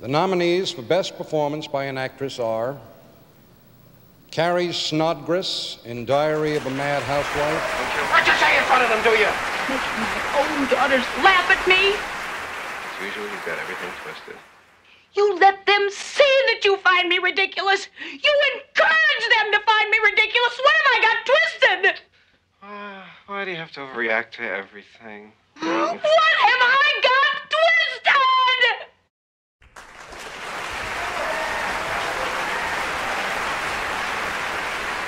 The nominees for Best Performance by an Actress are Carrie Snodgress in Diary of a Mad Housewife. What you say in front of them, do you? Making my own daughters laugh at me. As usual, you've got everything twisted. You let them see that you find me ridiculous. You encourage them to find me ridiculous. What have I got twisted? Uh, why do you have to react to everything? What have I got twisted?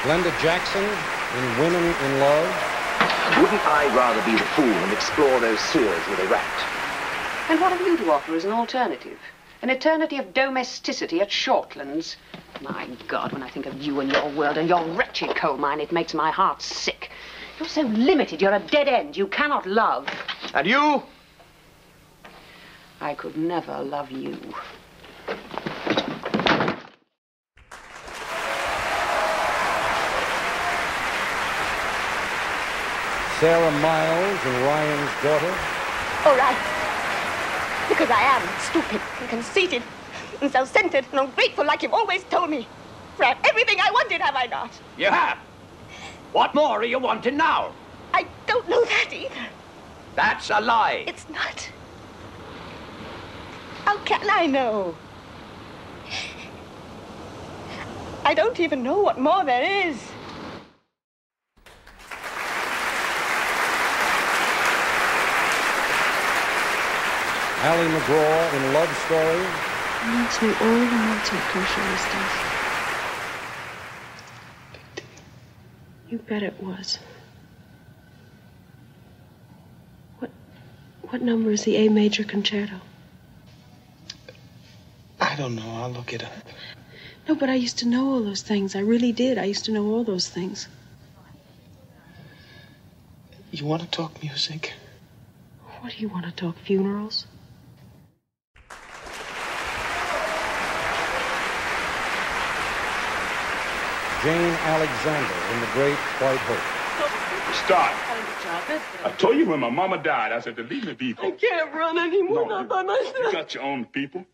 Glenda Jackson in Women in Love. Wouldn't I rather be the fool and explore those sewers with a rat? And what have you to offer as an alternative? An eternity of domesticity at Shortlands? My God, when I think of you and your world and your wretched coal mine, it makes my heart sick. You're so limited. You're a dead end. You cannot love. And you? I could never love you. Sarah Miles and Ryan's Daughter. All right. Because I am stupid and conceited and self-centered and ungrateful like you've always told me. For I have everything I wanted, have I not? You have. What more are you wanting now? I don't know that either. That's a lie. It's not. How can I know? I don't even know what more there is. Ali MacGraw in Love Story. Reminds me all the Martin Kershaw stuff. You bet it was. What what number is the A major concerto? I don't know. I'll look it up. No, but I used to know all those things. I really did. I used to know all those things. You want to talk music? What do you want to talk funerals? Jane Alexander in The Great White Hope. Start. I told you when my mama died, I said to leave me people. I can't run anymore, No, not by myself. You got your own people.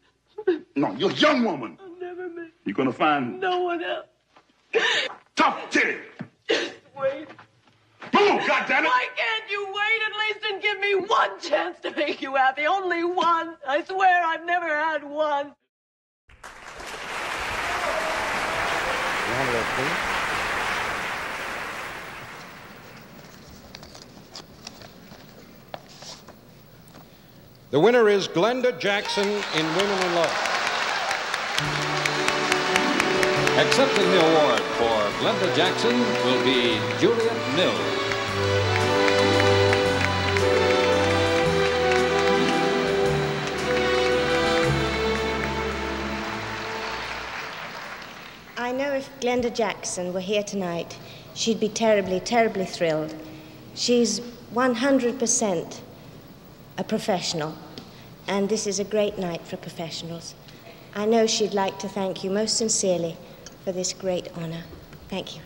No, you're a young woman. I'll never make You're gonna find no one else. tough titty. Just wait. Boom, goddammit! Why can't you wait at least and give me one chance to make you happy? Only one. I swear I've never had one. The winner is Glenda Jackson in Women in Love. Accepting the award for Glenda Jackson will be Juliet Mills. I know if Glenda Jackson were here tonight, she'd be terribly, terribly thrilled. She's 100% a professional, and this is a great night for professionals. I know she'd like to thank you most sincerely for this great honor. Thank you.